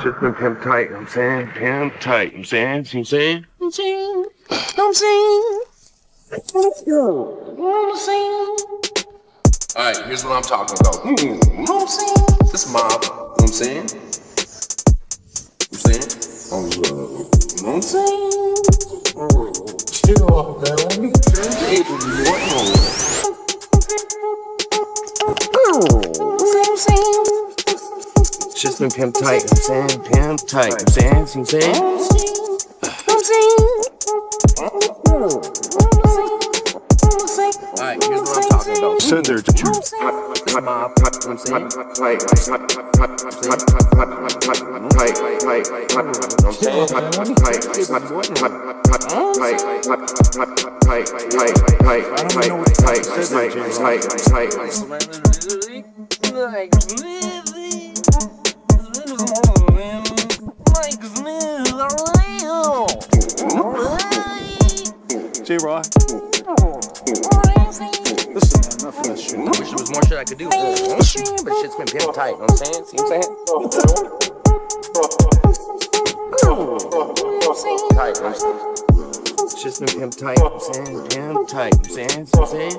Shit's been pimp tight, you know I'm saying? Pimp tight, you know I'm saying? See what I'm saying? I'm saying? I'm saying? I'm saying? Alright, here's what I'm talking about. Hmm, you know what I'm saying? This mob, you know what I'm saying? You know what I'm saying? Oh, uh, you know what I'm saying? Shit's been pimp tight, you know what I'm saying? Pimp tight, you know what I'm saying? I'm saying? Alright, here's what I'm talking about. Send there, did you? J Rock. Listen, man, enough of that shit. Wish there was more shit I could do. But shit's been pimp tight, you know what I'm saying? See what I'm saying? Tight, you know what I'm saying? Shit's been pimp tight, you know what I'm saying? Pimp tight, you know what I'm saying? See what I'm saying?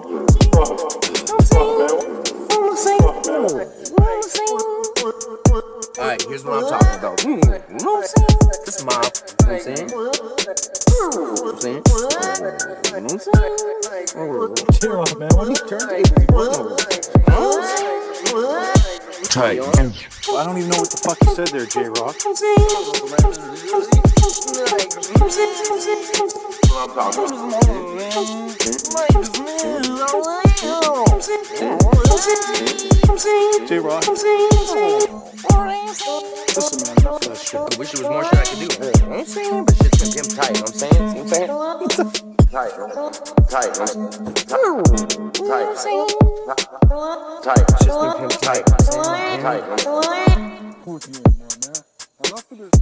Alright, here's what I'm talking about. Hmm, you know what I'm saying? This mob, you know what I'm saying? You know what I'm saying? You know what I'm saying? Chill off, man. What are you turning? Tight. I don't even know what the fuck you said there, J Rock. J Rock. Listen, man, enough of that shit. I wish there was more shit saying? But shit's been pimp tight, you know what I'm saying? See what I'm saying? Tight, tight, tight, tight, tight. Shit's been pimp tight, you know what I'm saying? Tight. Who with you anymore, man? Enough of this.